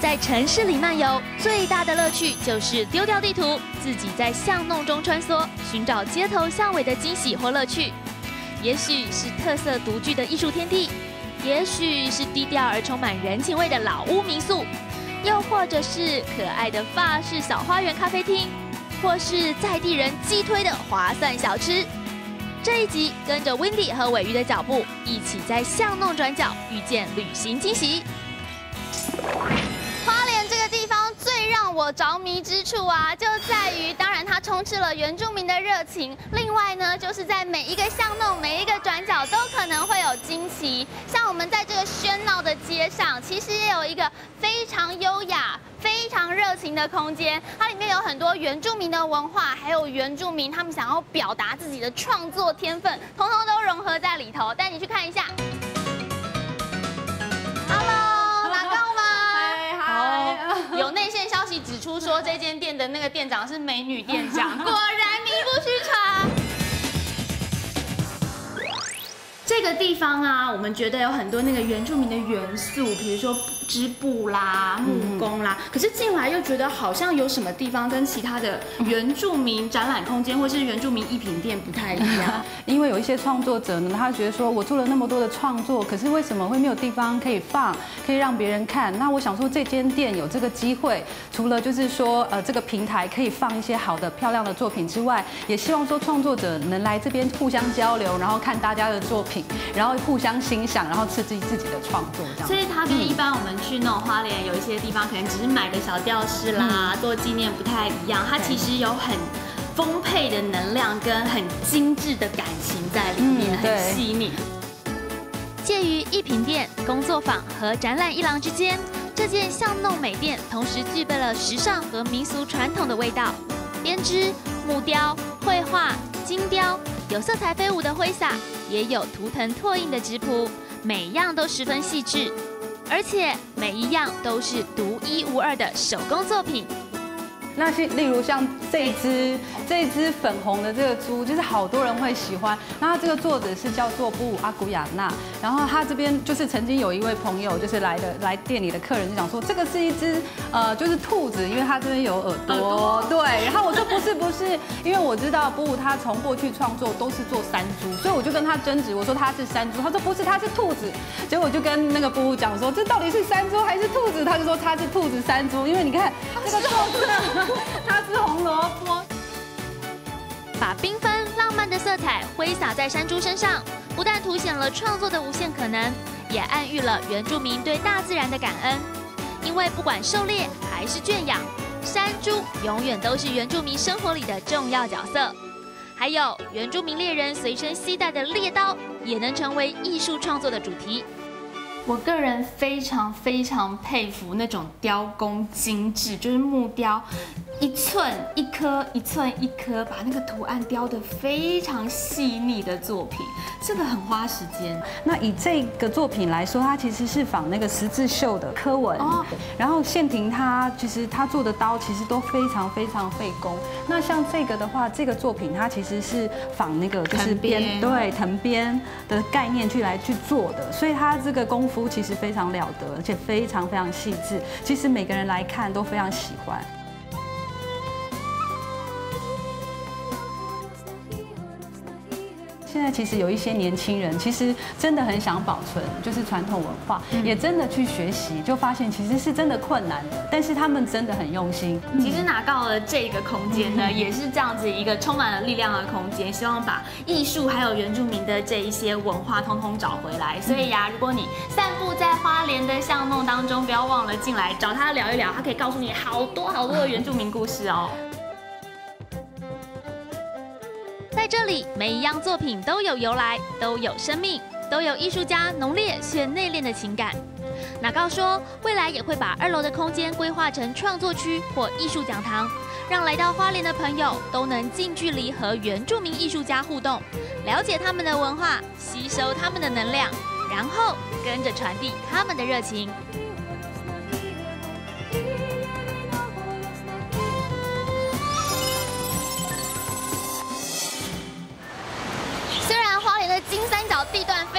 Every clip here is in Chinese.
在城市里漫游，最大的乐趣就是丢掉地图，自己在巷弄中穿梭，寻找街头巷尾的惊喜或乐趣。也许是特色独具的艺术天地，也许是低调而充满人情味的老屋民宿，又或者是可爱的法式小花园咖啡厅，或是在地人激推的划算小吃。这一集跟着 Wendy 和伟鱼的脚步，一起在巷弄转角遇见旅行惊喜。我着迷之处啊，就在于，当然它充斥了原住民的热情，另外呢，就是在每一个巷弄、每一个转角都可能会有惊奇。像我们在这个喧闹的街上，其实也有一个非常优雅、非常热情的空间，它里面有很多原住民的文化，还有原住民他们想要表达自己的创作天分，通通都融合在里头。带你去看一下。Hello，有内线消息指出说，这间店的那个店长是美女店长，果然名不虚传。这个地方啊，我们觉得有很多那个原住民的元素，比如说织布啦、木工啦。可是进来又觉得好像有什么地方跟其他的原住民展览空间或是原住民艺品店不太一样。因为有一些创作者呢，他觉得说我做了那么多的创作，可是为什么会没有地方可以放，可以让别人看？那我想说，这间店有这个机会，除了就是说呃这个平台可以放一些好的漂亮的作品之外，也希望说创作者能来这边互相交流，然后看大家的作品，然后互相欣赏，然后刺激自己的创作这样。所以它跟一般我们去那种花莲有一些地方，可能只是买个小吊饰啦，做纪念不太一样。它其实有很丰沛的能量跟很精致的感情在里面，很细腻。介于艺品店、工作坊和展览一廊之间，这件巷弄美店同时具备了时尚和民俗传统的味道。编织、木雕、绘画、金雕，有色彩飞舞的挥洒，也有图腾拓印的直朴，每样都十分细致，而且每一样都是独一无二的手工作品。那些例如像这一只这一只粉红的这个猪，就是好多人会喜欢。那它这个作者是叫做布阿古雅娜，然后他这边就是曾经有一位朋友就是来的来店里的客人就讲说，这个是一只呃就是兔子，因为它这边有耳朵，对。然后我说不是不是，因为我知道布他从过去创作都是做山猪，所以我就跟他争执，我说他是山猪，他说不是，他是兔子。结果我就跟那个布布讲说，这到底是山猪还是兔子？他就说他是兔子山猪，因为你看这个兔子。它是红萝卜。把缤纷浪漫的色彩挥洒在山猪身上，不但凸显了创作的无限可能，也暗喻了原住民对大自然的感恩。因为不管狩猎还是圈养，山猪永远都是原住民生活里的重要角色。还有原住民猎人随身携带的猎刀，也能成为艺术创作的主题。我个人非常非常佩服那种雕工精致，就是木雕，一寸一颗，一寸一颗，把那个图案雕得非常细腻的作品，这个很花时间。那以这个作品来说，它其实是仿那个十字绣的刻纹，哦然后宪庭他其实他做的刀其实都非常非常费工。那像这个的话，这个作品它其实是仿那个就是藤编对藤编的概念去来去做的，所以它这个功夫其实非常了得，而且非常非常细致。其实每个人来看都非常喜欢。现在其实有一些年轻人，其实真的很想保存，就是传统文化，也真的去学习，就发现其实是真的困难的，但是他们真的很用心。其实拿到了这个空间呢，也是这样子一个充满了力量的空间，希望把艺术还有原住民的这一些文化通通找回来。所以呀，如果你散步在花莲的巷弄当中，不要忘了进来找他聊一聊，他可以告诉你好多好多的原住民故事哦。这里，每一样作品都有由来，都有生命，都有艺术家浓烈却内敛的情感。哪告说，未来也会把二楼的空间规划成创作区或艺术讲堂，让来到花莲的朋友都能近距离和原住民艺术家互动，了解他们的文化，吸收他们的能量，然后跟着传递他们的热情。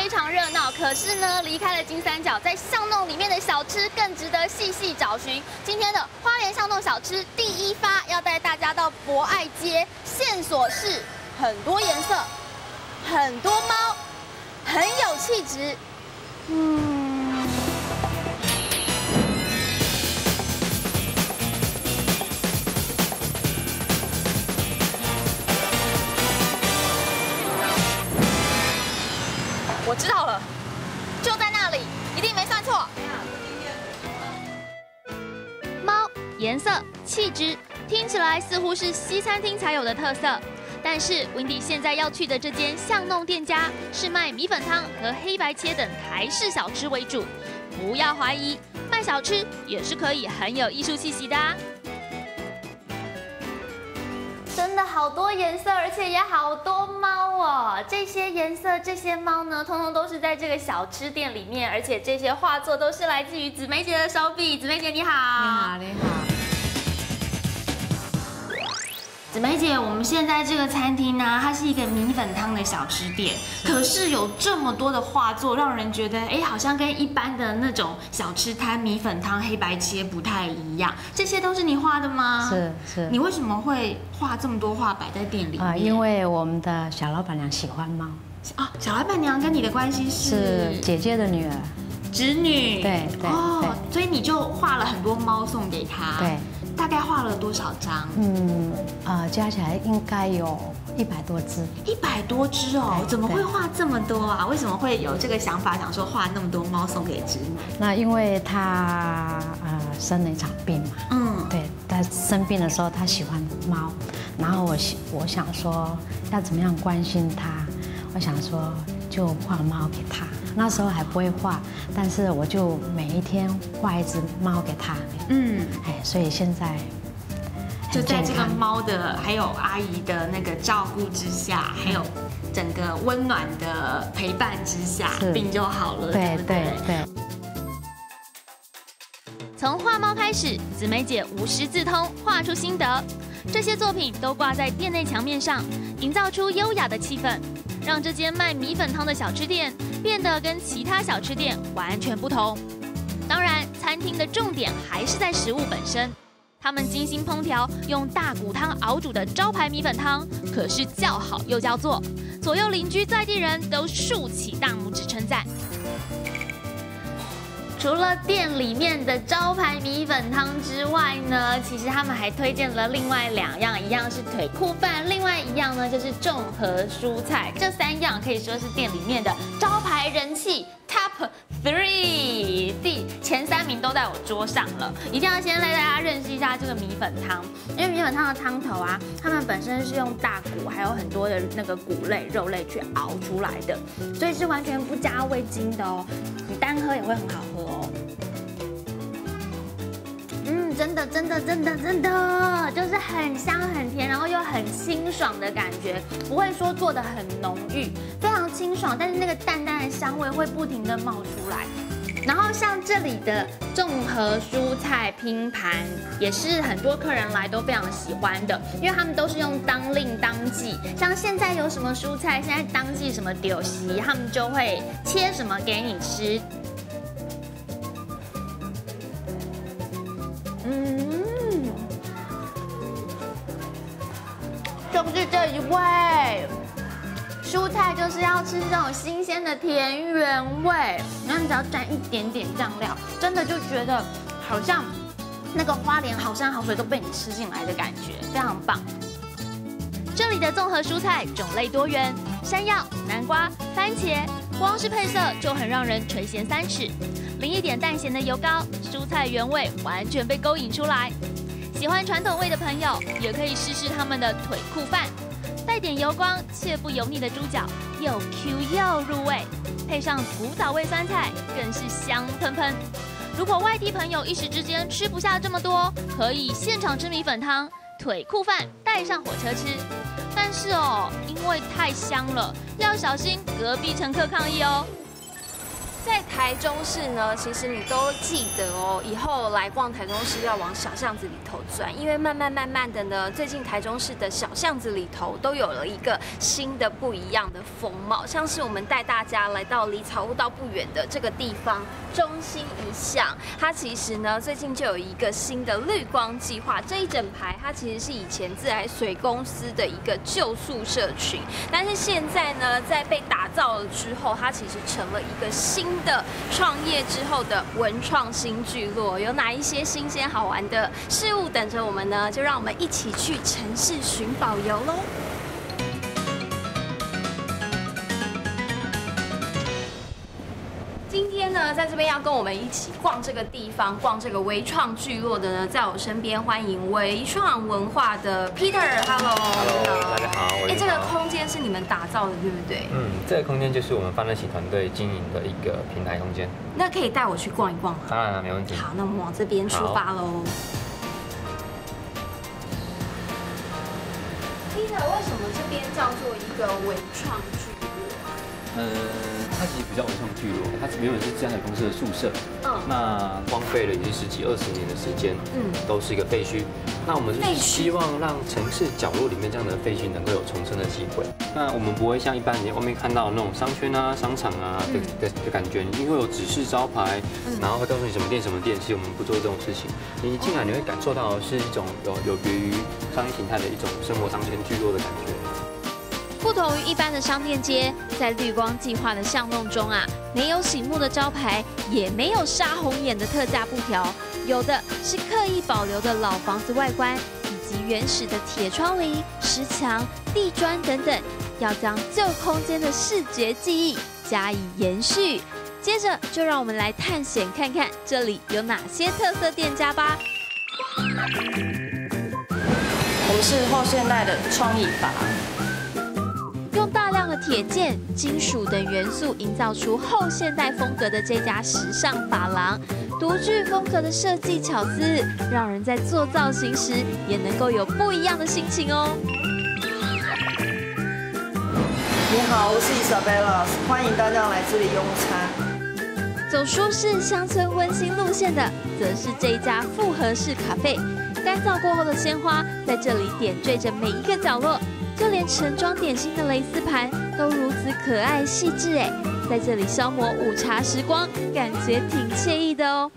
非常热闹可是呢，离开了金三角，在巷弄里面的小吃更值得细细找寻。今天的花莲巷弄小吃第一发，要带大家到博爱街，线索是很多颜色，很多猫，很有气质。嗯，知道了，就在那里，一定没算错。猫颜色、气质，听起来似乎是西餐厅才有的特色。但是 Wendy 现在要去的这间巷弄店家是卖米粉汤和黑白切等台式小吃为主。不要怀疑，卖小吃也是可以很有艺术气息的啊。颜色，而且也好多猫哦。这些颜色、这些猫呢，通通都是在这个小吃店里面，而且这些画作都是来自于紫梅姐的手笔。紫梅姐你好，你好，你好。紫梅姐，我们现在这个餐厅呢，它是一个米粉汤的小吃店，可是有这么多的画作，让人觉得哎，好像跟一般的那种小吃摊米粉汤黑白切不太一样。这些都是你画的吗？是是。你为什么会画这么多画摆在店里？啊，因为我们的小老板娘喜欢猫。啊，小老板娘跟你的关系是？是姐姐的女儿，侄女。对对。哦，所以你就画了很多猫送给她。对。大概画了多少张？嗯，呃，加起来应该有一百多只。一百多只哦，怎么会画这么多啊？为什么会有这个想法，想说画那么多猫送给侄女？那因为他呃生了一场病嘛，嗯，对，他生病的时候他喜欢猫，然后我我想说要怎么样关心他，我想说就画猫给他。那时候还不会画，但是我就每一天画一只猫给他。嗯，哎，所以现在就在这个猫的还有阿姨的那个照顾之下，还有整个温暖的陪伴之下，病就好了。对对对。从画猫开始，紫梅姐无师自通，画出心得，这些作品都挂在店内墙面上，营造出优雅的气氛，让这间卖米粉汤的小吃店。变得跟其他小吃店完全不同。当然，餐厅的重点还是在食物本身。他们精心烹调，用大骨汤熬煮的招牌米粉汤，可是叫好又叫座，左右邻居在地人都竖起大拇指称赞。除了店里面的招牌米粉汤之外呢，其实他们还推荐了另外两样，一样是腿裤饭，另外一样呢就是综合蔬菜。这三样可以说是店里面的招牌人气 top three，第前三名都在我桌上了。一定要先带大家认识一下这个米粉汤，因为米粉汤的汤头啊，他们本身是用大骨还有很多的那个骨类肉类去熬出来的，所以是完全不加味精的哦。你单喝也会很好喝。哦，真的，真的，真的，真的，就是很香很甜，然后又很清爽的感觉，不会说做的很浓郁，非常清爽，但是那个淡淡的香味会不停的冒出来。然后像这里的综合蔬菜拼盘，也是很多客人来都非常喜欢的，因为他们都是用当令当季，像现在有什么蔬菜，现在当季什么丢席，他们就会切什么给你吃。味，蔬菜就是要吃这种新鲜的田园味，然后你只要沾一点点酱料，真的就觉得好像那个花莲好山好水都被你吃进来的感觉，非常棒。这里的综合蔬菜种类多元，山药、南瓜、番茄，光是配色就很让人垂涎三尺。淋一点淡咸的油膏，蔬菜原味完全被勾引出来。喜欢传统味的朋友，也可以试试他们的腿裤饭，带点油光却不油腻的猪脚，又 Q 又入味，配上古早味酸菜，更是香喷喷。如果外地朋友一时之间吃不下这么多，可以现场吃米粉汤、腿裤饭，带上火车吃。但是哦，因为太香了，要小心隔壁乘客抗议哦。在台中市呢，其实你都记得哦，以后来逛台中市要往小巷子里头钻，因为慢慢慢慢的呢，最近台中市的小巷子里头都有了一个新的不一样的风貌，像是我们带大家来到离草悟道不远的这个地方中心一巷，它其实呢最近就有一个新的绿光计划，这一整排它其实是以前自来水公司的一个旧宿舍群，但是现在呢在被打造了之后，它其实成了一个新。新的创业之后的文创新聚落，有哪一些新鲜好玩的事物等着我们呢？就让我们一起去城市寻宝游喽！在这边要跟我们一起逛这个地方，逛这个微创聚落的呢，在我身边欢迎微创文化的 Peter，Hello，Hello，大家好。哎，这个空间是你们打造的，对不对？嗯，这个空间就是我们范乐喜团队经营的一个平台空间。那可以带我去逛一逛吗？当然了，没问题。好，那我们往这边出发喽。Peter，为什么这边叫做一个微创？呃。它其实比较文创聚落，它原本是自来水公司的宿舍。嗯。那荒废了已经十几二十年的时间，嗯，都是一个废墟。那我们是希望让城市角落里面这样的废墟能够有重生的机会。那我们不会像一般你在外面看到那种商圈啊、商场啊的的的感觉，因为有指示招牌，然后会告诉你什么店什么店，其实我们不做这种事情。你一进来你会感受到的是一种有有别于商业形态的一种生活商圈聚落的感觉。不同于一般的商店街，在绿光计划的巷弄中啊，没有醒目的招牌，也没有杀红眼的特价布条，有的是刻意保留的老房子外观，以及原始的铁窗棂、石墙、地砖等等，要将旧空间的视觉记忆加以延续。接着，就让我们来探险看看这里有哪些特色店家吧。我们是后现代的创意房。用大量的铁件、金属等元素营造出后现代风格的这家时尚发廊，独具风格的设计巧思，让人在做造型时也能够有不一样的心情哦。你好，我是 Isabella，欢迎大家来这里用餐。走舒适乡村温馨路线的，则是这一家复合式咖啡，干燥过后的鲜花在这里点缀着每一个角落。就连盛装点心的蕾丝盘都如此可爱细致哎，在这里消磨午茶时光，感觉挺惬意的哦。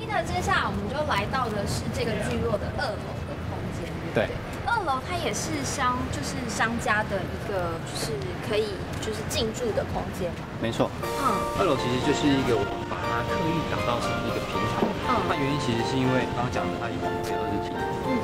Peter，接下来我们就来到的是这个聚落的二楼的空间。对，二楼它也是商，就是商家的一个，就是可以就是进驻的空间嘛。没错。嗯。二楼其实就是一个我们把它刻意打造成一个平台。嗯。它原因其实是因为刚刚讲的，它已荒废二十几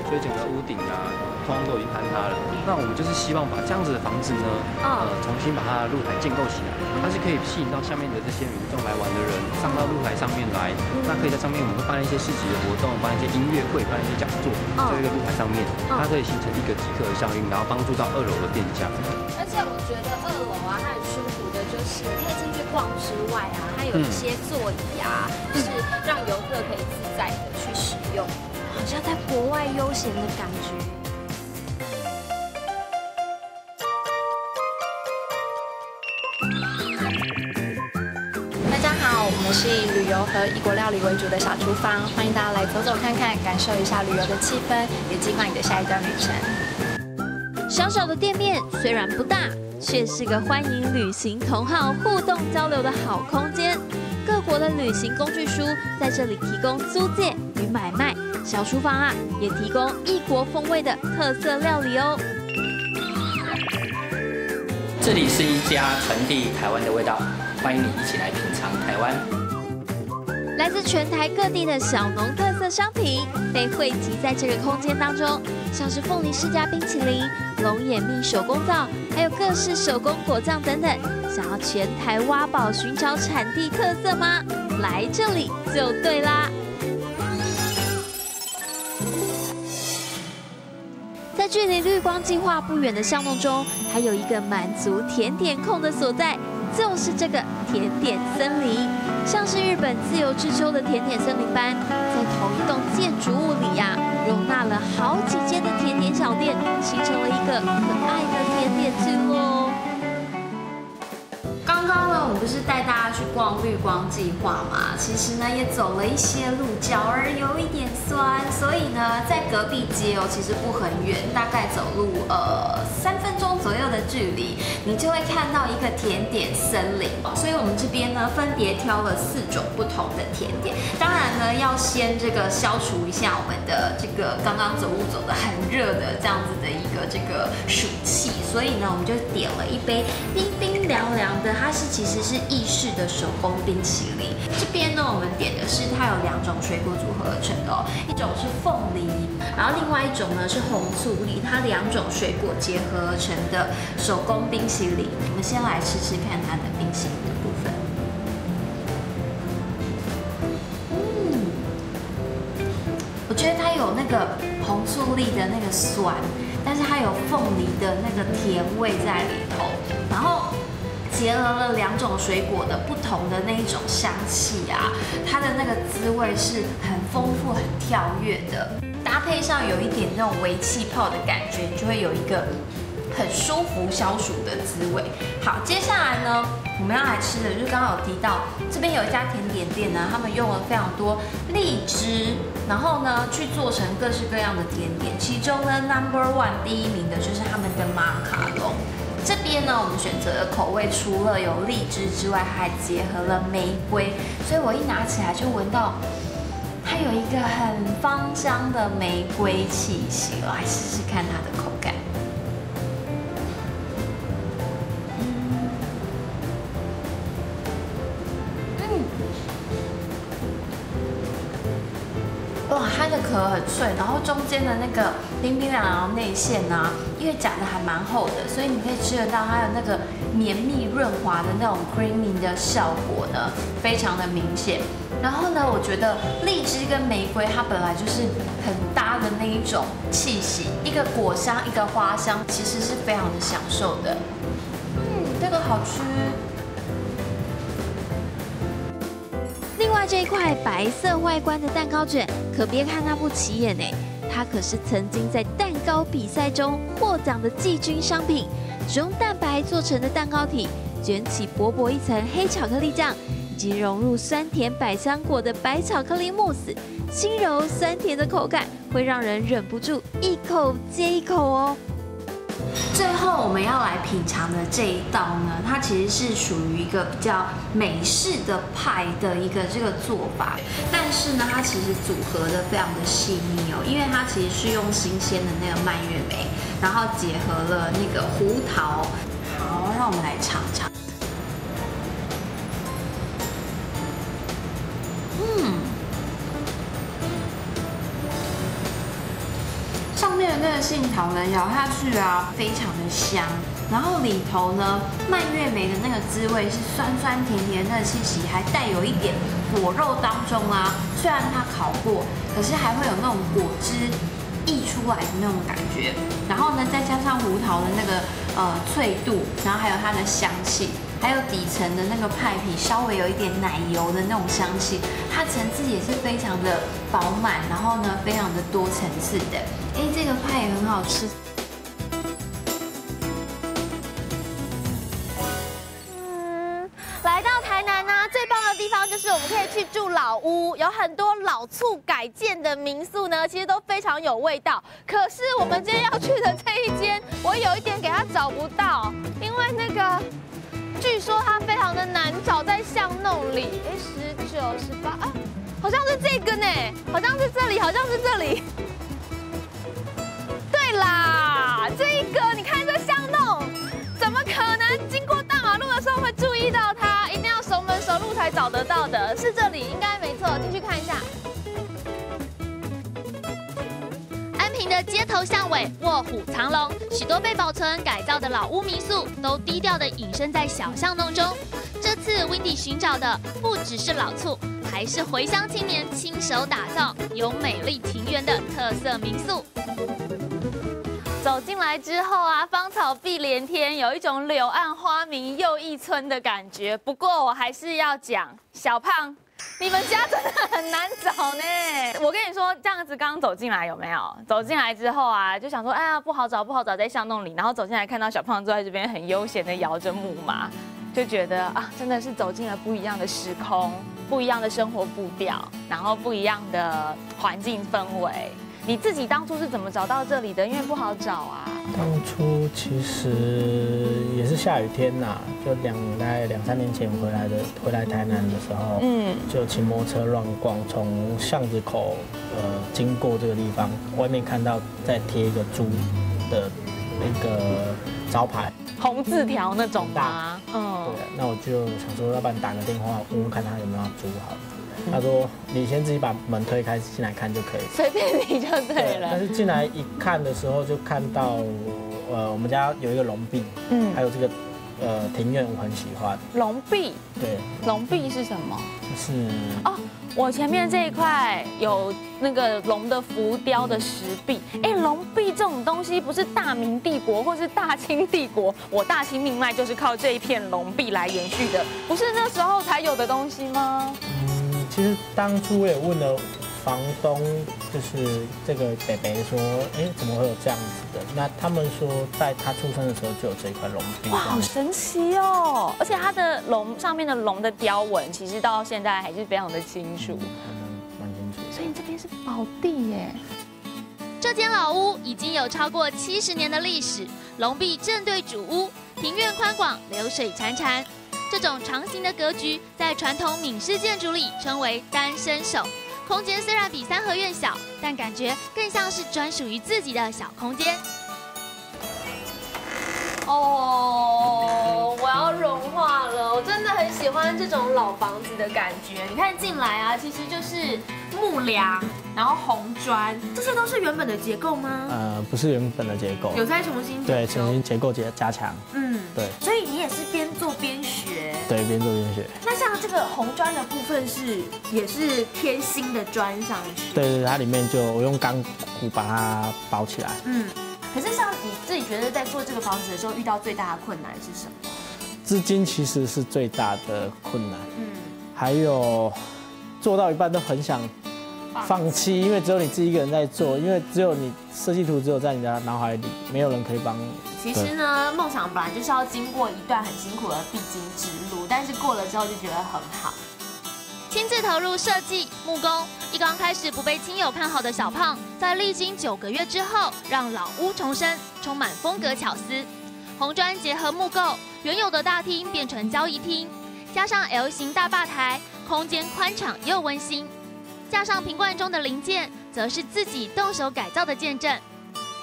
所以整个屋顶啊。通通都已经坍塌了，那我们就是希望把这样子的房子呢，呃，重新把它的露台建构起来，它是可以吸引到下面的这些民众来玩的人上到露台上面来，那可以在上面我们会办一些市集的活动，办一些音乐会，办一些讲座，在一个露台上面，它可以形成一个即刻的效应，然后帮助到二楼的店家。而且我觉得二楼啊，它很舒服的，就是可以进去逛之外啊，它有一些座椅啊，就是让游客可以自在的去使用，好像在国外悠闲的感觉。我们是以旅游和异国料理为主的小厨房，欢迎大家来走走看看，感受一下旅游的气氛，也计划你的下一段旅程。小小的店面虽然不大，却是个欢迎旅行同好互动交流的好空间。各国的旅行工具书在这里提供租借与买卖，小厨房啊也提供异国风味的特色料理哦。这里是一家传递台湾的味道。欢迎你一起来品尝台湾。来自全台各地的小农特色商品被汇集在这个空间当中，像是凤梨世家冰淇淋、龙眼蜜手工皂，还有各式手工果酱等等。想要全台挖宝寻找产地特色吗？来这里就对啦！距离绿光计划不远的巷弄中，还有一个满足甜点控的所在。就是这个甜点森林，像是日本自由之丘的甜点森林般，在同一栋建筑物里呀，容纳了好几间的甜点小店，形成了一个可爱的甜点村落。我们不是带大家去逛绿光计划嘛，其实呢也走了一些路，脚儿有一点酸，所以呢在隔壁街哦，其实不很远，大概走路呃三分钟左右的距离，你就会看到一个甜点森林。所以我们这边呢分别挑了四种不同的甜点，当然呢要先这个消除一下我们的这个刚刚走路走的很热的这样子的一个这个暑气，所以呢我们就点了一杯冰冰凉凉的，它是其实是意式的手工冰淇淋。这边呢我们点的是它有两种水果组合而成的哦，一种是凤梨，然后另外一种呢是红醋栗，它两种水果结合而成的手工冰淇淋。我们先来吃吃看它的冰淇淋的部分。嗯，我觉得它有那个红醋栗的那个酸，但是它有凤梨的那个甜味在里头，然后结合了两种水果的不同的那一种香气啊，它的那个滋味是很丰富、很跳跃的，搭配上有一点那种微气泡的感觉，就会有一个很舒服消暑的滋味。好，接下来呢，我们要来吃的就是刚刚有提到，这边有一家甜点店呢，他们用了非常多荔枝，然后呢去做成各式各样的甜点，其中呢 number one 第一名的就是他们的马卡龙。这边呢，我们选择的口味除了有荔枝之外，还结合了玫瑰，所以我一拿起来就闻到它有一个很芳香的玫瑰气息。我来试试看它的口感。很脆，然后中间的那个冰冰凉凉内馅呢，因为夹的还蛮厚的，所以你可以吃得到它的那个绵密润滑的那种 creamy 的效果呢，非常的明显。然后呢，我觉得荔枝跟玫瑰它本来就是很搭的那一种气息，一个果香，一个花香，其实是非常的享受的。嗯，这个好吃。这一块白色外观的蛋糕卷，可别看它不起眼哎，它可是曾经在蛋糕比赛中获奖的季军商品。只用蛋白做成的蛋糕体，卷起薄薄一层黑巧克力酱，以及融入酸甜百香果的白巧克力慕斯，轻柔酸甜的口感会让人忍不住一口接一口哦。最后我们要来品尝的这一道呢，它其实是属于一个比较美式的派的一个这个做法，但是呢，它其实组合的非常的细腻哦，因为它其实是用新鲜的那个蔓越莓，然后结合了那个胡桃。好，让我们来尝尝。的杏桃呢，咬下去啊，非常的香。然后里头呢，蔓越莓的那个滋味是酸酸甜甜的气息，还带有一点果肉当中啊。虽然它烤过，可是还会有那种果汁溢出来的那种感觉。然后呢，再加上胡桃的那个呃脆度，然后还有它的香气，还有底层的那个派皮稍微有一点奶油的那种香气，它层次也是非常的饱满，然后呢，非常的多层次的。哎，这个派也很好吃。嗯，来到台南呢、最棒的地方就是我们可以去住老屋，有很多老厝改建的民宿呢，其实都非常有味道。可是我们今天要去的这一间，我有一点给它找不到，因为那个据说它非常的难找，在巷弄里。哎，十九、十八啊，好像是这个呢，好像是这里，好像是这里。啦，这一个你看这巷弄，怎么可能经过大马路的时候会注意到它？一定要熟门熟路才找得到的，是这里，应该没错，进去看一下。安平的街头巷尾卧虎藏龙，许多被保存改造的老屋民宿都低调的隐身在小巷弄中。这次 Windy 寻找的不只是老厝，还是回乡青年亲手打造有美丽庭园的特色民宿。走进来之后啊，芳草碧连天，有一种柳暗花明又一村的感觉。不过我还是要讲，小胖，你们家真的很难找呢。我跟你说，这样子刚刚走进来有没有？走进来之后啊，就想说，哎呀，不好找，不好找，在巷弄里。然后走进来看到小胖坐在这边，很悠闲的摇着木马。就觉得啊，真的是走进了不一样的时空，不一样的生活步调，然后不一样的环境氛围。你自己当初是怎么找到这里的？因为不好找啊。当初其实也是下雨天呐，就两大概两三年前回来的，回来台南的时候，嗯，就骑摩托车乱逛，从巷子口呃经过这个地方，外面看到在贴一个猪的那个招牌，红字条那种大，嗯，对，那我就想说，要不然打个电话问问看他有没有租好。他说：“你先自己把门推开进来看就可以，随便你就对了。但是进来一看的时候，就看到呃，我们家有一个龙壁，嗯，还有这个呃庭院，我很喜欢。龙壁。对，龙壁是什么？就是哦，我前面这一块有那个龙的浮雕的石壁。哎，龙壁这种东西不是大明帝国或是大清帝国，我大清命脉就是靠这一片龙壁来延续的，不是那时候才有的东西吗？”其实当初我也问了房东，就是这个北北说，哎，怎么会有这样子的？那他们说，在他出生的时候就有这一块龙壁。哇，好神奇哦！而且它的龙上面的龙的雕纹，其实到现在还是非常的清楚，蛮清楚。所以这边是宝地耶。这间老屋已经有超过七十年的历史，龙壁正对主屋，庭院宽广，流水潺潺。这种长形的格局，在传统闽式建筑里称为单身手。空间虽然比三合院小，但感觉更像是专属于自己的小空间。哦，我要融化了！我真的很喜欢这种老房子的感觉。你看进来啊，其实就是木梁，然后红砖，这些都是原本的结构吗？呃，不是原本的结构，有在重新对重新结构结加强。嗯，对。所以你也是边做边学。对，边做边学。那像这个红砖的部分是也是贴新的砖上去？对对，它里面就我用钢骨把它包起来。嗯。可是像你自己觉得在做这个房子的时候遇到最大的困难是什么？资金其实是最大的困难。嗯，还有做到一半都很想放弃，因为只有你自己一个人在做，因为只有你设计图只有在你的脑海里，没有人可以帮你。其实呢，梦想本来就是要经过一段很辛苦的必经之路，但是过了之后就觉得很好。亲自投入设计木工，一刚开始不被亲友看好的小胖，在历经九个月之后，让老屋重生，充满风格巧思。红砖结合木构，原有的大厅变成交易厅，加上 L 型大吧台，空间宽敞又温馨。加上瓶罐中的零件，则是自己动手改造的见证。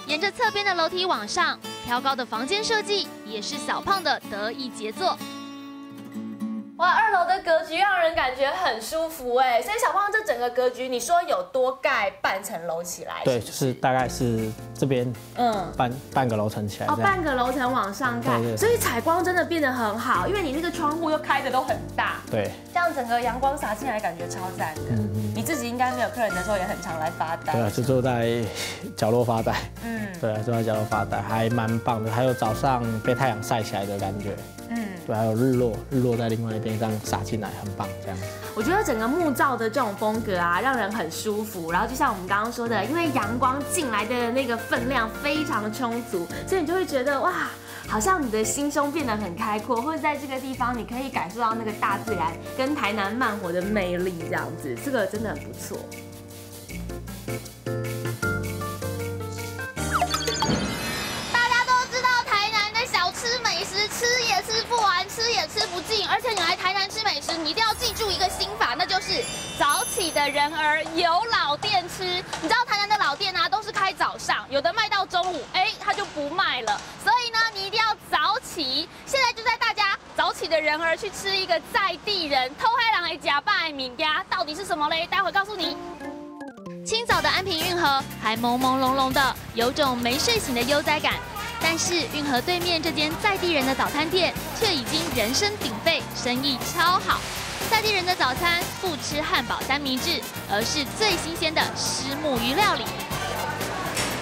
沿着侧边的楼梯往上，挑高的房间设计也是小胖的得意杰作。哇，二楼的格局让人感觉很舒服哎，所以小胖这整个格局，你说有多盖半层楼起来？对，就是大概是这边，嗯，半半个楼层起来。哦，半个楼层往上盖，所以采光真的变得很好，因为你那个窗户又开的都很大，对，这样整个阳光洒进来，感觉超赞的。你自己应该没有客人的时候也很常来发呆。对啊，就坐在 角落发呆。嗯，对啊，坐在角落发呆还蛮棒的，还有早上被太阳晒起来的感觉。嗯，对，还有日落，日落在另外一边这样洒进来，很棒。这样，我觉得整个木造的这种风格啊，让人很舒服。然后就像我们刚刚说的，因为阳光进来的那个分量非常充足，所以你就会觉得哇，好像你的心胸变得很开阔，或者在这个地方你可以感受到那个大自然跟台南慢活的魅力，这样子，这个真的很不错。而且你来台南吃美食，你一定要记住一个心法，那就是早起的人儿有老店吃。你知道台南的老店啊，都是开早上，有的卖到中午，哎，它就不卖了。所以呢，你一定要早起。现在就带大家早起的人儿去吃一个在地人偷海狼的假拜米家，到底是什么嘞？待会告诉你。清早的安平运河还朦朦胧胧的，有种没睡醒的悠哉感。但是运河对面这间在地人的早餐店却已经人声鼎沸，生意超好。在地人的早餐不吃汉堡三明治，而是最新鲜的虱目鱼料理。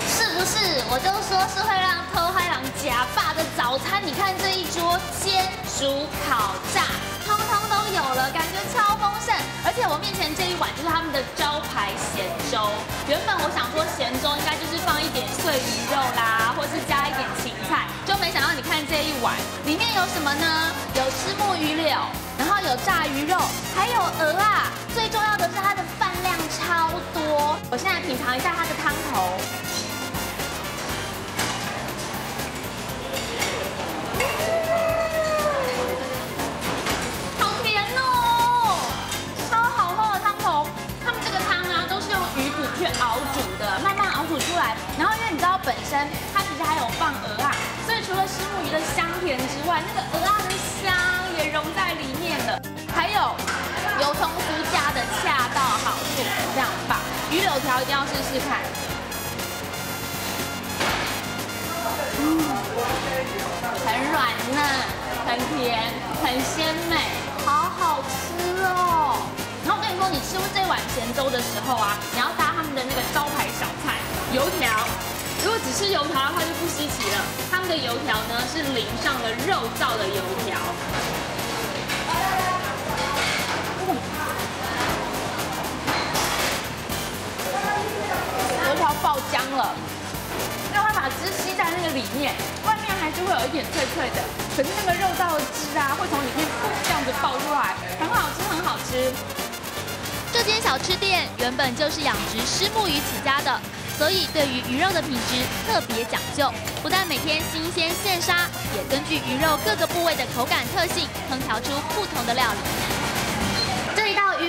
是不是？我就说是会让偷海狼假霸的早餐。你看这一桌煎、煮、烤、炸，通通都有了，感觉超丰盛。而且我面前这一碗就是他们的招牌咸粥。原本我想说咸粥应该就是放一点碎鱼肉啦，碗里面有什么呢？有吃磨鱼柳，然后有炸鱼肉，还有鹅啊！最重要的是它的饭量超多。我现在品尝一下它的汤头，好甜哦，超好喝的汤头。他们这个汤啊，都是用鱼骨去熬煮的，慢慢熬煮出来。然后因为你知道本身。石目鱼的香甜之外，那个鹅啊的香也融在里面了。还有油葱酥加的恰到好处，非常棒。鱼柳条一定要试试看。嗯，很软嫩，很甜，很鲜美，好好吃哦。然后我跟你说，你吃这碗咸粥的时候啊，你要搭他们的那个招牌小菜油条。如果只吃油条的话就不稀奇了。他们的油条呢是淋上了肉燥的油条，油条爆浆了，因为会把汁吸在那个里面，外面还是会有一点脆脆的，可是那个肉燥的汁啊会从里面这样子爆出来，很好吃，很好吃。这间小吃店原本就是养殖虱目鱼起家的。所以，对于鱼肉的品质特别讲究，不但每天新鲜现杀，也根据鱼肉各个部位的口感特性，烹调出不同的料理。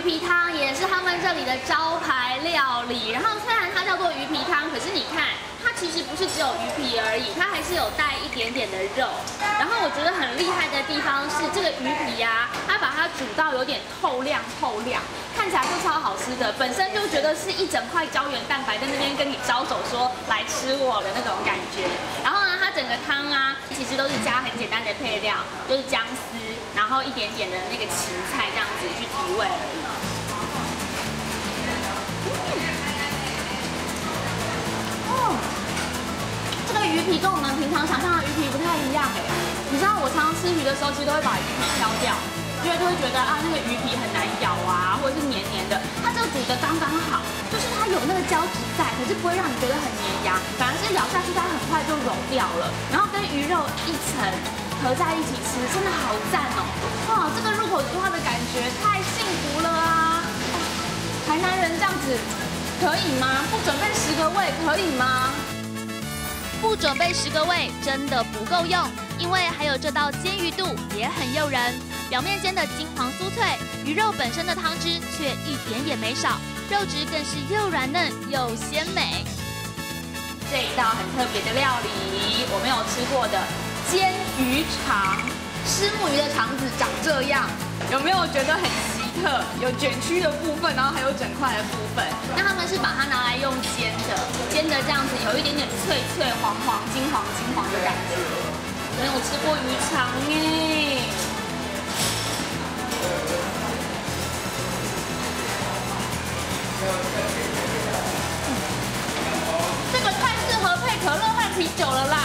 鱼皮汤也是他们这里的招牌料理。然后，虽然它叫做鱼皮汤，可是你看它。其实不是只有鱼皮而已，它还是有带一点点的肉。然后我觉得很厉害的地方是这个鱼皮呀，它把它煮到有点透亮透亮，看起来就超好吃的。本身就觉得是一整块胶原蛋白在那边跟你招手说来吃我的那种感觉。然后呢，它整个汤啊，其实都是加很简单的配料，就是姜丝，然后一点点的那个芹菜这样子去提味而已。鱼皮跟我们平常想象的鱼皮不太一样哎，你知道我常常吃鱼的时候，其实都会把鱼皮挑掉，因为都会觉得啊那个鱼皮很难咬啊，或者是黏黏的。它这个煮的刚刚好，就是它有那个胶质在，可是不会让你觉得很黏牙，反而是咬下去它很快就融掉了，然后跟鱼肉一层合在一起吃，真的好赞哦！哇，这个入口即化的感觉太幸福了啊！台南人这样子可以吗？不准备十个胃可以吗？不准备十个胃真的不够用，因为还有这道煎鱼肚也很诱人，表面煎的金黄酥脆，鱼肉本身的汤汁却一点也没少，肉质更是又软嫩又鲜美。这一道很特别的料理，我没有吃过的煎鱼肠，虱目鱼的肠子长这样，有没有觉得很奇特？有卷曲的部分，然后还有整块的部分，那他们是把它拿来用煎的，煎的这样子有一点点脆脆、黄黄、金黄、金黄的感觉。没有吃过鱼肠耶。这个太适合配可乐和啤酒了啦，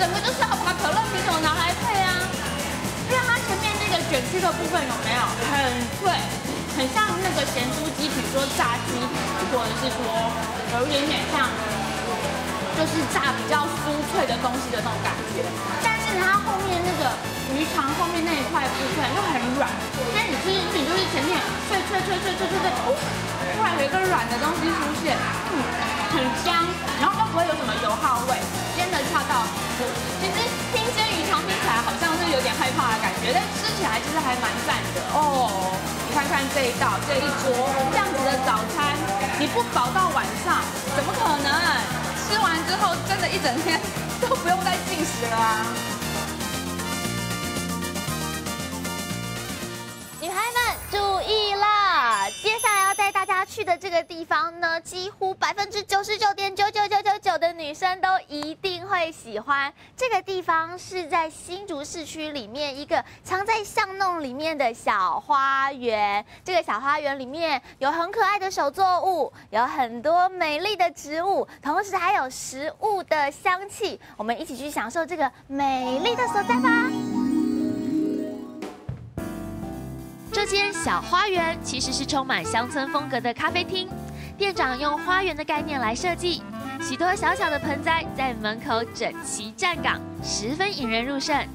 整个就是要把可乐、啤酒拿来配啊。因为它前面那个卷曲的部分有没有很脆，很像那个咸酥鸡，比如说炸鸡，或者是说有一点点像，就是炸比较酥脆的东西的那种感觉。但是它后面那个鱼肠后面那一块部分又很软，所以你吃进去就是前面脆脆脆脆脆脆，哦，突然有一个软的东西出现，嗯，很香，然后又不会有什么油耗味，怕到。其实听煎鱼肠听起来好像是有点害怕的感觉，但吃起来其实还蛮赞的哦。你看看这一道这一桌这样子的早餐，你不饱到晚上怎么可能？吃完之后真的一整天 都不用再进食了啊！的这个地方呢，几乎百分之九十九点九九九九九的女生都一定会喜欢。这个地方是在新竹市区里面一个藏在巷弄里面的小花园。这个小花园里面有很可爱的手作物，有很多美丽的植物，同时还有食物的香气。我们一起去享受这个美丽的所在吧。这间小花园其实是充满乡村风格的咖啡厅，店长用花园的概念来设计，许多小小的盆栽在门口整齐站岗，十分引人入胜。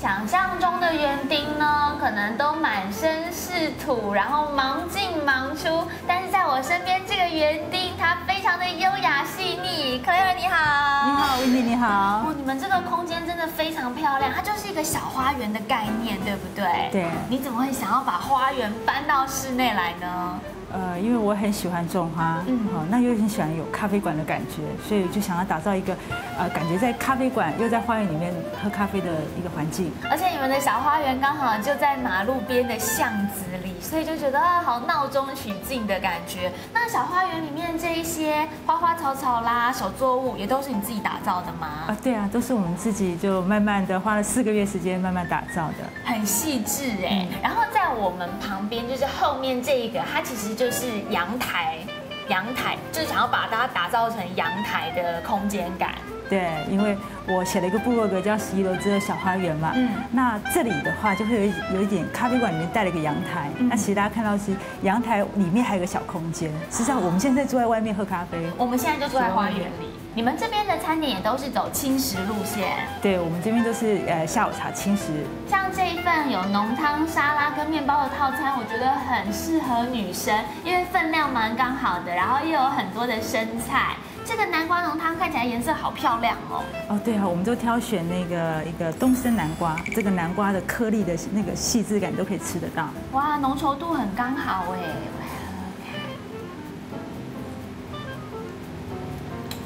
想象中的园丁呢，可能都满身是土，然后忙进忙出。但是在我身边这个园丁，他非常的优雅细腻。克莱尔你好，你好，温迪你好。哦，你们这个空间真的非常漂亮，它就是一个小花园的概念，对不对？对。你怎么会想要把花园搬到室内来呢？呃，因为我很喜欢种花，嗯，好，那又很喜欢有咖啡馆的感觉，所以就想要打造一个，呃，感觉在咖啡馆又在花园里面喝咖啡的一个环境。而且你们的小花园刚好就在马路边的巷子里，所以就觉得啊，好闹中取静的感觉。那小花园里面这一些花花草草啦、手作物，也都是你自己打造的吗？啊，对啊，都是我们自己就慢慢的花了四个月时间慢慢打造的，很细致哎。然后在我们旁边就是后面这一个，它其实。就是阳台，阳台就是想要把它打造成阳台的空间感。对，因为我写了一个部落格叫《十一楼之的小花园》嘛。嗯。那这里的话就会有有一点咖啡馆里面带了一个阳台。那其实大家看到是阳台里面还有个小空间。实际上我们现在坐在外面喝咖啡。我们现在就坐在花园里。你们这边的餐点也都是走轻食路线，对，我们这边都是呃下午茶轻食。像这一份有浓汤、沙拉跟面包的套餐，我觉得很适合女生，因为分量蛮刚好的，然后又有很多的生菜。这个南瓜浓汤看起来颜色好漂亮哦。哦，对啊，我们都挑选那个一个东升南瓜，这个南瓜的颗粒的那个细致感都可以吃得到。哇，浓稠度很刚好哎。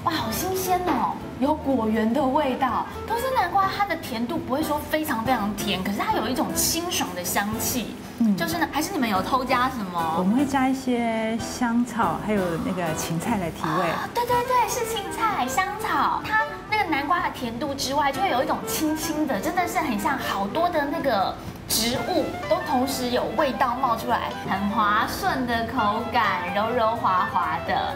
哇，好新鲜哦！有果园的味道。东森南瓜它的甜度不会说非常非常甜，可是它有一种清爽的香气。嗯，就是呢，还是你们有偷加什么？我们会加一些香草，还有那个芹菜来提味。对对对，是芹菜、香草。它那个南瓜的甜度之外，就会有一种清清的，真的是很像好多的那个植物都同时有味道冒出来，很滑顺的口感，柔柔滑滑的。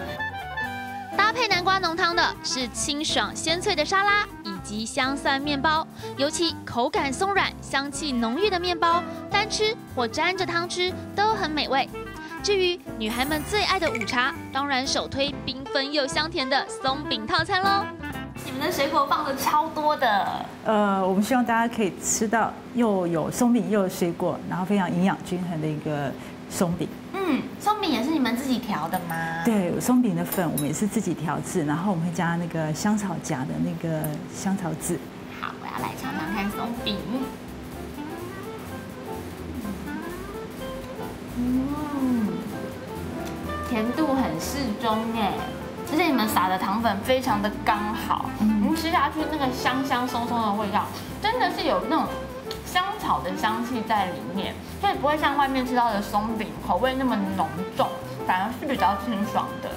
搭配南瓜浓汤的是清爽鲜脆的沙拉以及香蒜面包，尤其口感松软、香气浓郁的面包，单吃或沾着汤吃都很美味。至于女孩们最爱的午茶，当然首推缤纷又香甜的松饼套餐喽。你们的水果放的超多的，呃，我们希望大家可以吃到又有松饼又有水果，然后非常营养均衡的一个松饼。嗯，松饼也是你们自己调的吗？对，松饼的粉我们也是自己调制，然后我们会加那个香草荚的那个香草籽。好，我要来尝尝看松饼。嗯，甜度很适中哎，而且你们撒的糖粉非常的刚好，嗯，吃下去那个香香松松的味道，真的是有那种。香草的香气在里面，所以不会像外面吃到的松饼口味那么浓重，反而是比较清爽的。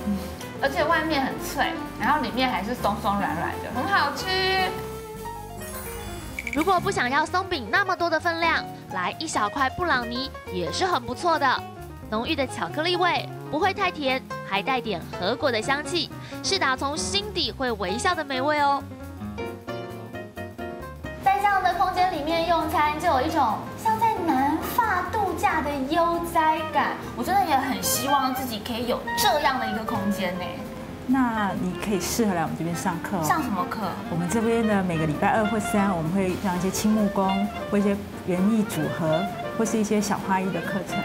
而且外面很脆，然后里面还是松松软软的，很好吃。如果不想要松饼那么多的分量，来一小块布朗尼也是很不错的。浓郁的巧克力味，不会太甜，还带点核果的香气，是打从心底会微笑的美味哦。的空间里面用餐，就有一种像在南法度假的悠哉感。我真的也很希望自己可以有这样的一个空间呢。那你可以适合来我们这边上课。上什么课？我们这边呢每个礼拜二或三，我们会上一些青木工，或一些园艺组合，或是一些小花艺的课程。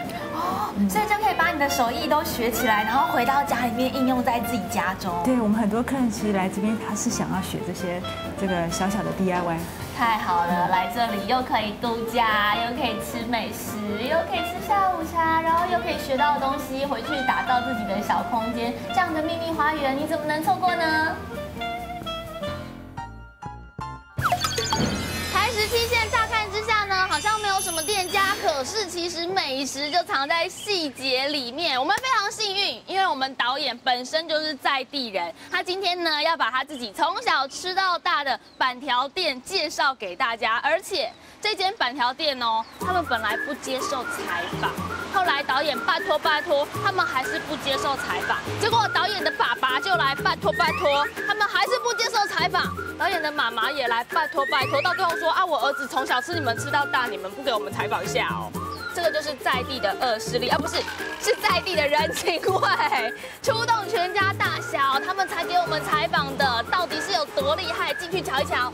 哦，所以就可以把你的手艺都学起来，然后回到家里面应用在自己家中。对我们很多客人其实来这边，他是想要学这些这个小小的 DIY。太好了，来这里又可以度假，又可以吃美食，又可以吃下午茶，然后又可以学到东西，回去打造自己的小空间，这样的秘密花园你怎么能错过呢？美食就藏在细节里面。我们非常幸运，因为我们导演本身就是在地人，他今天呢要把他自己从小吃到大的板条店介绍给大家，而且这间板条店哦，他们本来不接受采访，后来导演拜托拜托，他们还是不接受采访，结果导演的爸爸就来拜托拜托，他们还是不接受采访，导演的妈妈也来拜托拜托，到最后说啊，我儿子从小吃你们吃到大，你们不给我们采访一下哦。这个就是在地的恶势力，啊不是是在地的人情味，出动全家大小，他们才给我们采访的，到底是有多厉害？进去瞧一瞧。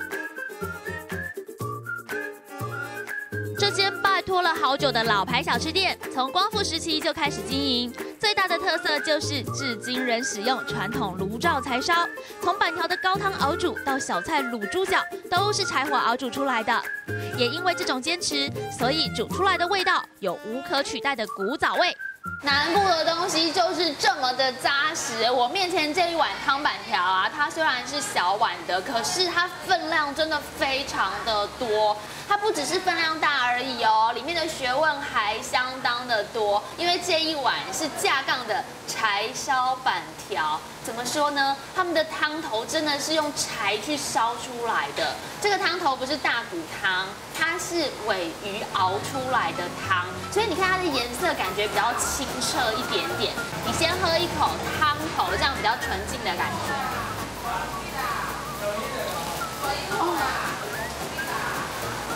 这间拜托了好久的老牌小吃店，从光复时期就开始经营。最大的特色就是至今仍使用传统炉灶柴烧，从板条的高汤熬煮到小菜卤猪脚，都是柴火熬煮出来的。也因为这种坚持，所以煮出来的味道有无可取代的古早味。南部的东西就是这么的扎实。我面前这一碗汤板条啊，它虽然是小碗的，可是它分量真的非常的多。它不只是分量大而已哦，里面的学问还相当的多。因为这一碗是架杠的柴烧板条，怎么说呢？他们的汤头真的是用柴去烧出来的。这个汤头不是大骨汤，它是尾鱼熬出来的汤，所以你看它的颜色感觉比较清澈一点点。你先喝一口汤头，这样比较纯净的感觉。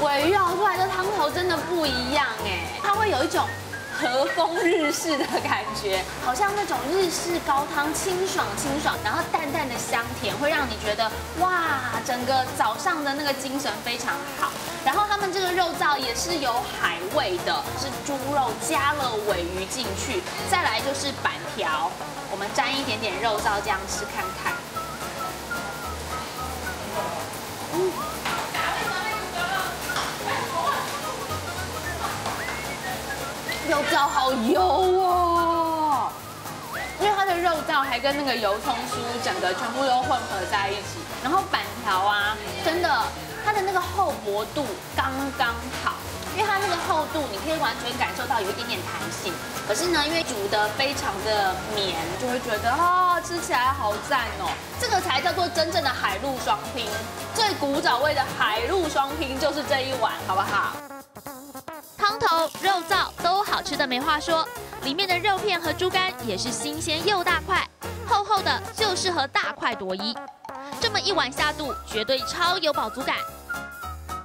尾鱼熬出来的汤头真的不一样哎，它会有一种和风日式的感觉，好像那种日式高汤，清爽清爽，然后淡淡的香甜，会让你觉得哇，整个早上的那个精神非常好。然后他们这个肉燥也是有海味的，是猪肉加了尾鱼进去，再来就是板条，我们沾一点点肉燥这样吃看看。肉燥好油哦，因为它的肉燥还跟那个油葱酥整个全部都混合在一起，然后板条啊，真的它的那个厚薄度刚刚好，因为它那个厚度你可以完全感受到有一点点弹性，可是呢，因为煮的非常的绵，就会觉得啊吃起来好赞哦，这个才叫做真正的海陆双拼，最古早味的海陆双拼就是这一碗，好不好？汤头、肉燥都好吃的没话说，里面的肉片和猪肝也是新鲜又大块，厚厚的就适合大快朵颐。这么一碗下肚，绝对超有饱足感。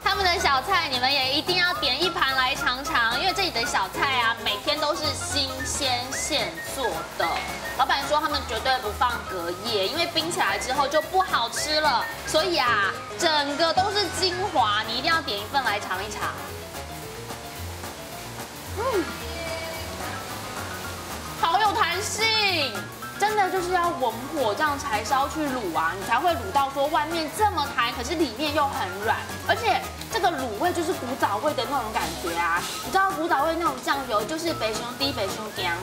他们的小菜你们也一定要点一盘来尝尝，因为这里的小菜啊，每天都是新鲜现做的。老板说他们绝对不放隔夜，因为冰起来之后就不好吃了。所以啊，整个都是精华，你一定要点一份来尝一尝。好有弹性，真的就是要文火这样柴烧去卤啊，你才会卤到说外面这么弹，可是里面又很软，而且这个卤味就是古早味的那种感觉啊。你知道古早味那种酱油就是北熊低北熊姜，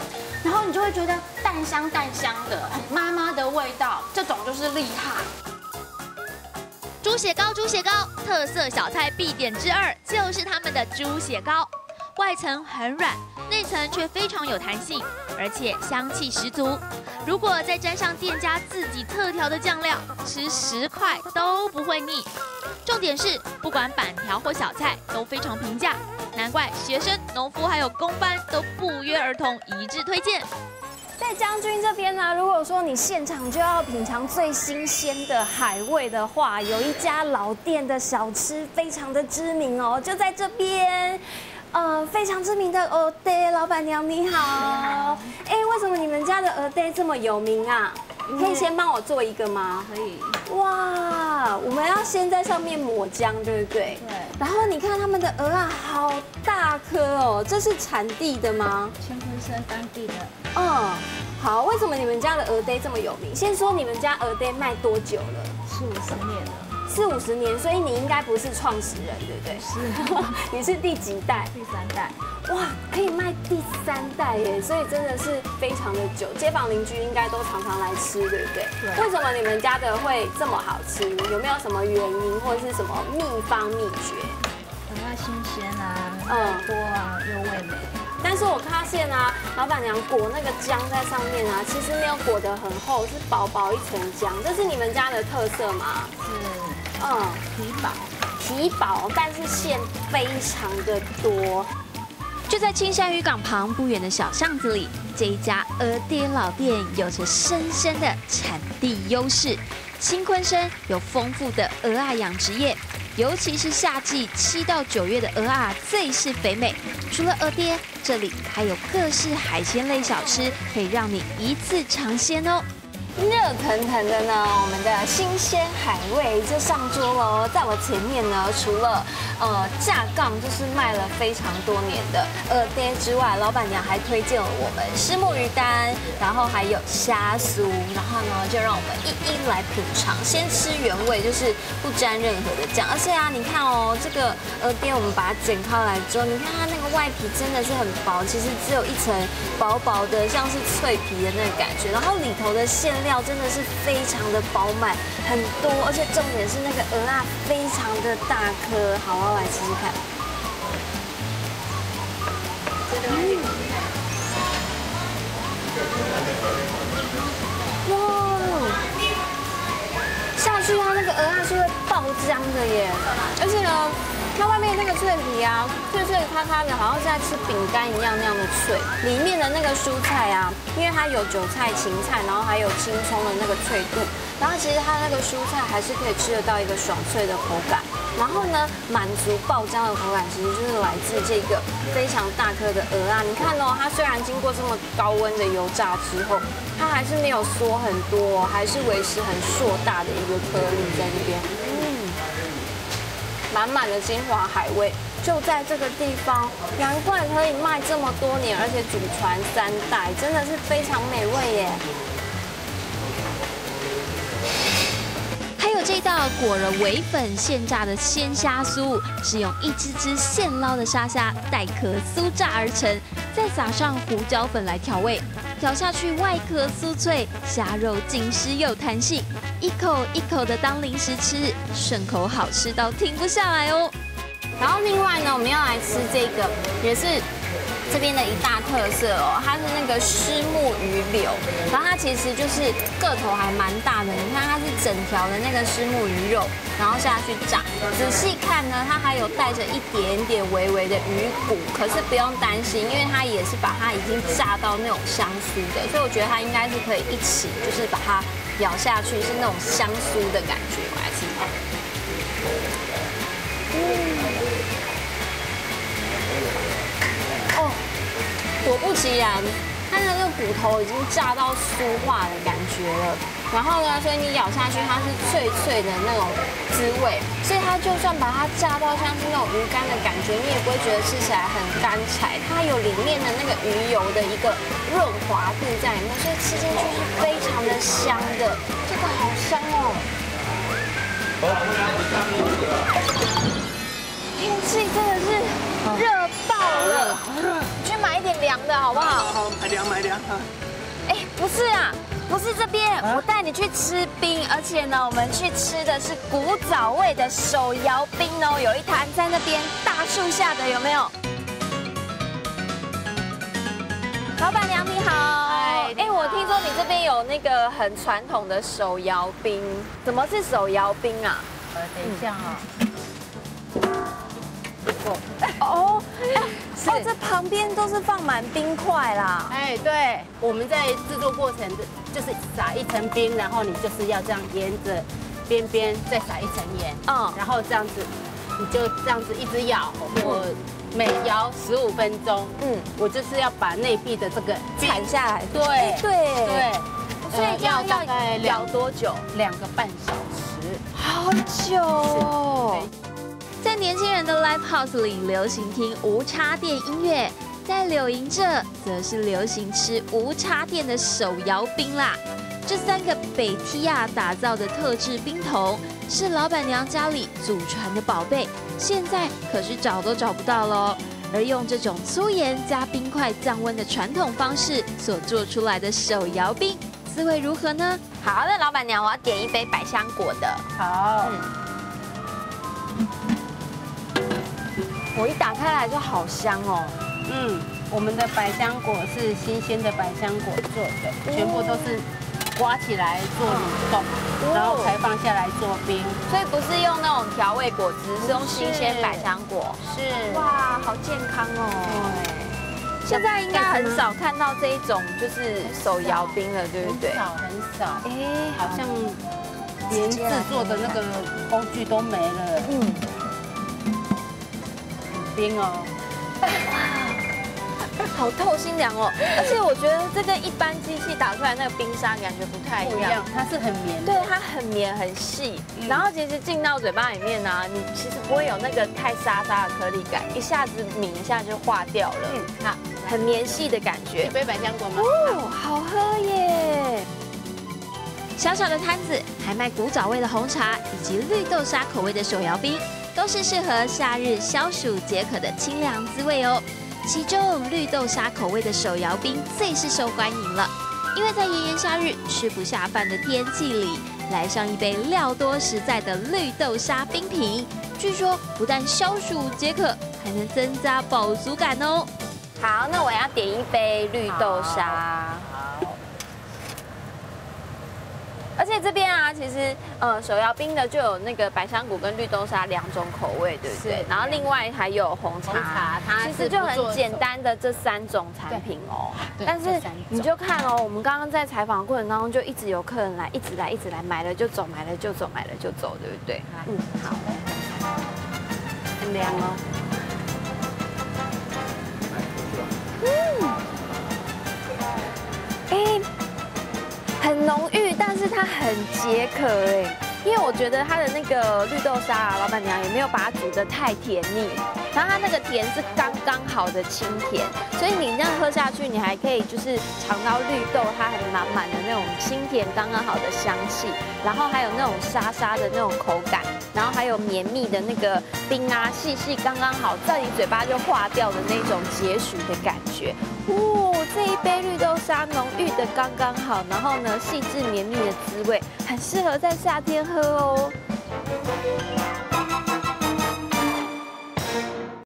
然后你就会觉得淡香淡香的，很妈妈的味道，这种就是厉害。猪血糕，猪血糕，特色小菜必点之二就是他们的猪血糕。外层很软，内层却非常有弹性，而且香气十足。如果再沾上店家自己特调的酱料，吃十块都不会腻。重点是，不管板条或小菜都非常平价，难怪学生、农夫还有工班都不约而同一致推荐。在将军这边呢，如果说你现场就要品尝最新鲜的海味的话，有一家老店的小吃非常的知名哦，就在这边。呃，非常知名的鹅爹老板娘你好，哎，为什么你们家的鹅爹这么有名啊？可以先帮我做一个吗？可以。哇，我们要先在上面抹浆，对不对？对。然后你看他们的鹅啊，好大颗哦，这是产地的吗？乾坤山当地的。嗯，好，为什么你们家的鹅爹这么有名？先说你们家鹅爹卖多久了？四五十年了。四五十年，所以你应该不是创始人，对不对？是，你是第几代？第三代。哇，可以卖第三代耶，所以真的是非常的久，街坊邻居应该都常常来吃，对不对？对。为什么你们家的会这么好吃？有没有什么原因，或者是什么秘方秘诀？很爱新鲜啊，嗯，多啊，又味美。但是我发现啊，老板娘裹那个姜在上面啊，其实没有裹得很厚，是薄薄一层姜，这是你们家的特色吗？是。嗯，皮薄，皮薄，但是馅非常的多。就在青山渔港旁不远的小巷子里，这一家鹅爹老店有着深深的产地优势。新昆生有丰富的鹅啊养殖业，尤其是夏季七到九月的鹅啊最是肥美。除了鹅爹，这里还有各式海鲜类小吃，可以让你一次尝鲜哦。热腾腾的呢，我们的新鲜海味就上桌喽。在我前面呢，除了呃架杠就是卖了非常多年的耳爹之外，老板娘还推荐了我们石墨鱼干，然后还有虾酥，然后呢就让我们一一来品尝。先吃原味，就是不沾任何的酱。而且啊，你看哦，这个耳爹我们把它剪开来之后，你看它那个外皮真的是很薄，其实只有一层薄薄的，像是脆皮的那个感觉。然后里头的馅料真的是非常的饱满，很多，而且重点是那个鹅啊非常的大颗。好，我来吃吃看。哇，下去它那个鹅啊是会爆浆的耶，而且呢。它外面那个脆皮啊，脆脆咔咔的，好像是在吃饼干一样那样的脆。里面的那个蔬菜啊，因为它有韭菜、芹菜，然后还有青葱的那个脆度，然后其实它那个蔬菜还是可以吃得到一个爽脆的口感。然后呢，满足爆浆的口感，其实就是来自这个非常大颗的鹅啊。你看哦，它虽然经过这么高温的油炸之后，它还是没有缩很多，还是维持很硕大的一个颗粒在这边。满满的精华海味就在这个地方，难怪可以卖这么多年，而且祖传三代，真的是非常美味耶。这道裹了微粉现炸的鲜虾酥，是用一只只现捞的沙虾带壳酥炸而成，再撒上胡椒粉来调味。咬下去，外壳酥脆，虾肉紧实又弹性，一口一口的当零食吃，顺口好吃到停不下来哦。然后另外呢，我们要来吃这个，也是。这边的一大特色哦，它是那个虱目鱼柳，然后它其实就是个头还蛮大的。你看它是整条的那个虱目鱼肉，然后下去炸。仔细看呢，它还有带着一点点微微的鱼骨，可是不用担心，因为它也是把它已经炸到那种香酥的，所以我觉得它应该是可以一起，就是把它咬下去是那种香酥的感觉。我来吃一下。嗯。果不其然，它的那个骨头已经炸到酥化的感觉了。然后呢，所以你咬下去，它是脆脆的那种滋味。所以它就算把它炸到像是那种鱼干的感觉，你也不会觉得吃起来很干柴。它有里面的那个鱼油的一个润滑度在里面，所以吃进去是非常的香的。这个好香哦！天气真的是热爆了。买一点凉的好不好？好，买凉买凉。哎，不是啊，不是这边，我带你去吃冰，而且呢，我们去吃的是古早味的手摇冰哦，有一摊在那边大树下的，有没有？老板娘你好，哎，哎，我听说你这边有那个很传统的手摇冰，怎么是手摇冰啊？呃，等一下啊。哦。哦，这旁边都是放满冰块啦。哎，对，我们在制作过程的，就是撒一层冰，然后你就是要这样沿着边边再撒一层盐，嗯，然后这样子，你就这样子一直摇，我每摇十五分钟，嗯，我就是要把内壁的这个铲下来。对对对，所以要大概摇多久？两个半小时。好久。在年轻人的 live house 里流行听无插电音乐，在柳营这则是流行吃无插电的手摇冰啦。这三个北梯亚打造的特制冰桶，是老板娘家里祖传的宝贝，现在可是找都找不到喽。而用这种粗盐加冰块降温的传统方式所做出来的手摇冰，滋味如何呢？好的，老板娘，我要点一杯百香果的。好。我一打开来就好香哦，嗯，我们的百香果是新鲜的百香果做的，全部都是刮起来做冷冻，然后才放下来做冰，所以不是用那种调味果汁，是用新鲜百香果，是，哇，好健康哦。对，现在应该很少看到这一种就是手摇冰了，对不对？很少很少，哎，好。像连制作的那个工具都没了，嗯。冰哦，好透心凉哦。而且我觉得这跟一般机器打出来那个冰沙感觉不太一样，它是很绵，对，它很绵很细。然后其实进到嘴巴里面呢，你其实不会有那个太沙沙的颗粒感，一下子抿一下就化掉了。嗯，好，很绵细的感觉。一杯百香果吗？哦，好喝耶。小小的摊子还卖古早味的红茶以及绿豆沙口味的手摇冰，都是适合夏日消暑解渴的清凉滋味哦。其中绿豆沙口味的手摇冰最是受欢迎了，因为在炎炎夏日吃不下饭的天气里，来上一杯料多实在的绿豆沙冰品，据说不但消暑解渴，还能增加饱足感哦。好，那我要点一杯绿豆沙。而且这边啊，其实呃手摇冰的就有那个百香果跟绿豆沙两种口味，对不对？然后另外还有红茶，它其实就很简单的这三种产品哦。但是你就看哦，我们刚刚在采访过程当中，就一直有客人来，一直来，一直来，买了就走，买了就走，买了就走，对不对？嗯，好。很凉哦。嗯。哎。很浓郁，但是它很解渴哎，因为我觉得它的那个绿豆沙啊，老板娘也没有把它煮得太甜腻，然后它那个甜是刚刚好的清甜，所以你那样喝下去，你还可以就是尝到绿豆它很满满的那种清甜刚刚好的香气，然后还有那种沙沙的那种口感，然后还有绵密的那个冰啊，细细刚刚好，在你嘴巴就化掉的那种解暑的感觉。哦，这一杯绿豆沙浓郁的刚刚好，然后呢细致绵密的滋味，很适合在夏天喝哦。